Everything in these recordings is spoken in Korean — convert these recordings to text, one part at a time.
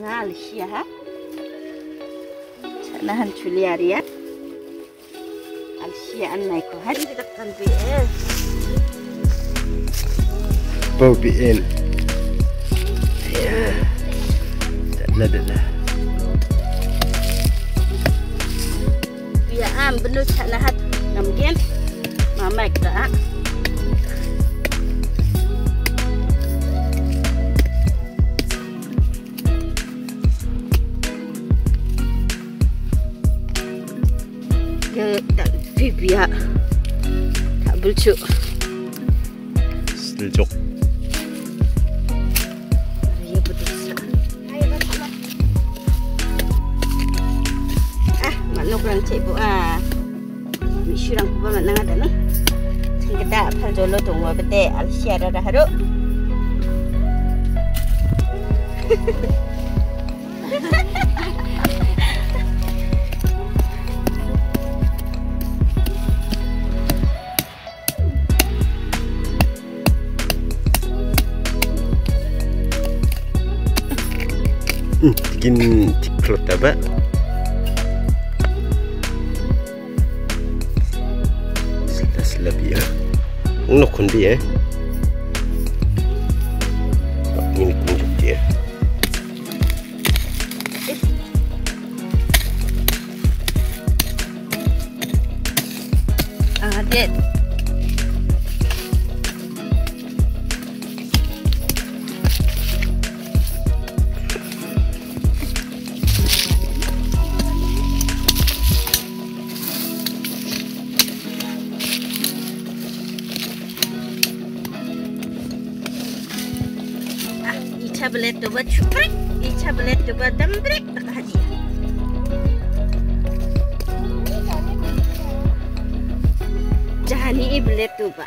Nalşiha. Sana hançüliyar ya. Alşiha annayko. Hadi bir dakika bir el. Bu bir el. Ya. Dala dala. Ya am belut sana hat. Namgen. Mamak tak. Dạ. à, chạy 이야 다 물추 슬족 kurang cek bu ah chúng ta phải ada nih kita pal jolo tunggu bete ra ra dah haru tikin tiklo taba sila sila biya unokon biya dua cupai, icha boleh dua dambrek tak hadi. Jahani boleh dua.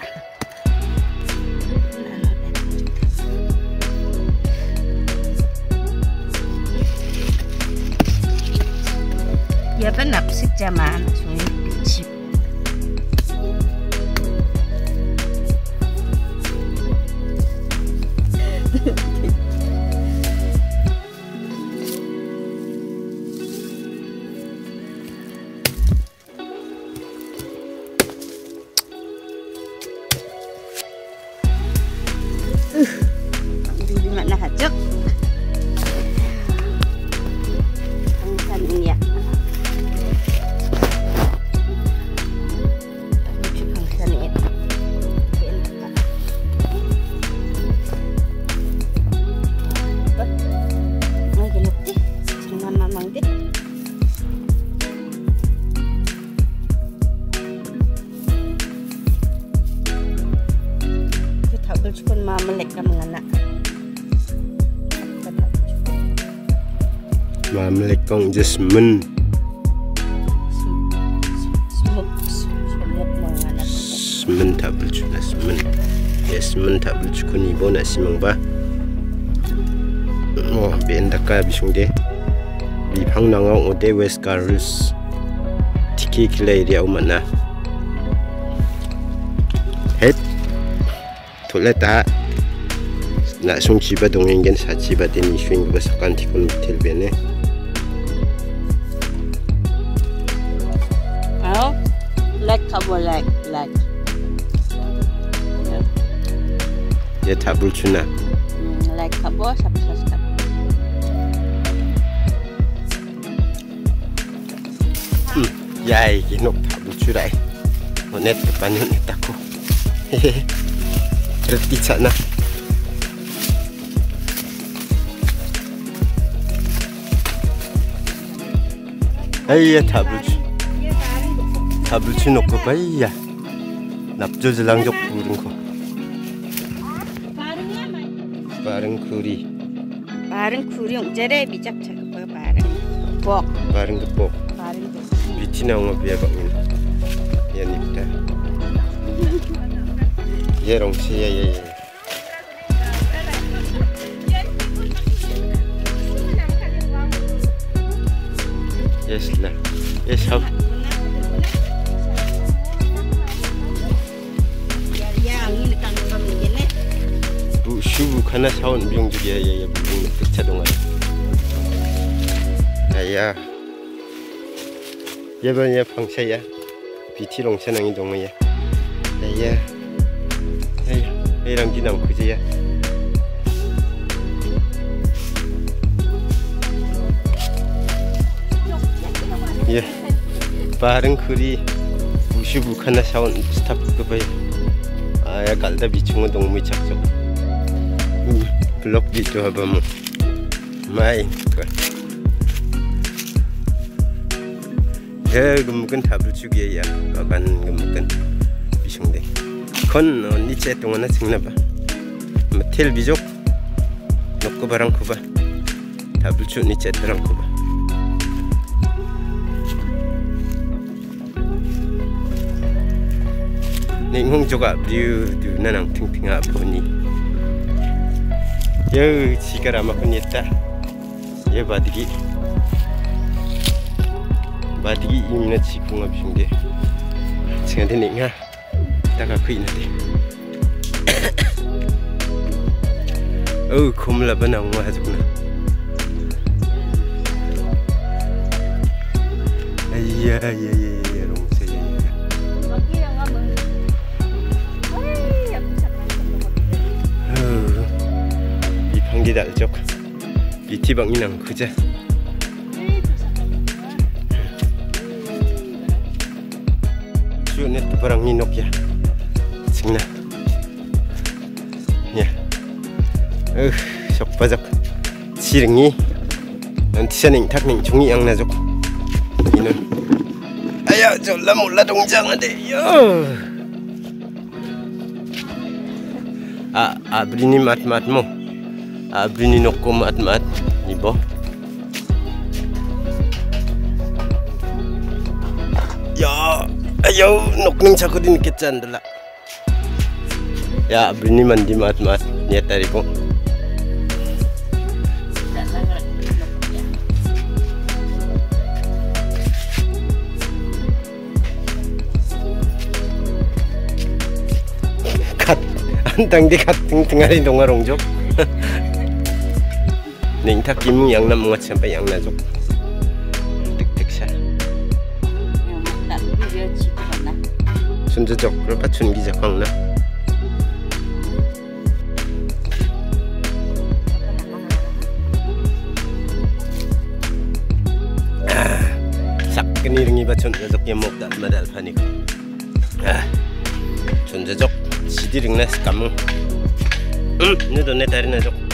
Ya benar sih zaman cuy. Mamlekong jasmine jasmine tak bercu jasmine jasmine tak bercu kuni bona simang ba ô bên cả oh ben dakai bisung de bipang nangau ode west carus tiki kilai dia umana hết thuộc lệ ta nak sung chiba dongeng gen sa chiba deni swing ba sakan tikun bên này. 블랙하고 블랙 블랙 얘 답을 주나 음, 블랙하고 샵샵샵 음, 야 이게 녹 답을 주라 오늘 대판이 했다고 헤헤 그렇디잖아 아이 얘 답을 주다 물치놓고 빠이야 납조질랑적 부른 거 빠른 구리 빠른 구리 옹제래 미작차 그거요 빠른 복 빠른 그복 빠른 그 미치 나온 거 비에 거긴 얘니다 얘롱치 얘얘얘 예슬라 예슬 북한나 샤온 미용주야얘 미용 흑차동아 아야 예번에 방세야 비티롱 천왕이 동무야 아야 아야 이랑 기남 그제야 예 빠른 크리 우슈 북한나 샤온 스탑 급의 아야 갈다 미충은 동무 착적 u blok dito habamu mai ka he gumukan tabu chugi ya baban gumukan bisung de kon ni che tong na sing na ba matel bijok nokko barang kuba tabu chu ni che barang kuba ning hong joga view du nang, ting ting a phone ni 여우 지가라 마군이다 예 바디기 바디기 이민아 지붕아 비중게 지금 되니까 다가 그 있는데 어우 고물라바 나온 거 하지구나 아이야 야야 tidak cocok di tibang inang kerja cunet barang minok ya singna ya eh uh, sok pajak siringi nanti saning tak ning jungi ang najok inon ayo jolla mulla dong jang ade yo a abrini mat mat mo abri ni nukum at mat ni bawah ya ayaw nukning sa ko din kitsan dala ya abri ni mandi mat mat, ni niya tari ko kat antang di kat ting tingarin dong arong Nên thắc kim yang nam ngot sampai yang na jok. Tik tik sha. Sunjo jok rupa chungi jok hang na. Sakni ba chunjo jok yang mok dat madal panik. Ah. Chunjo jok sidi ring na skam. 음, 너도 내 다리 나줘.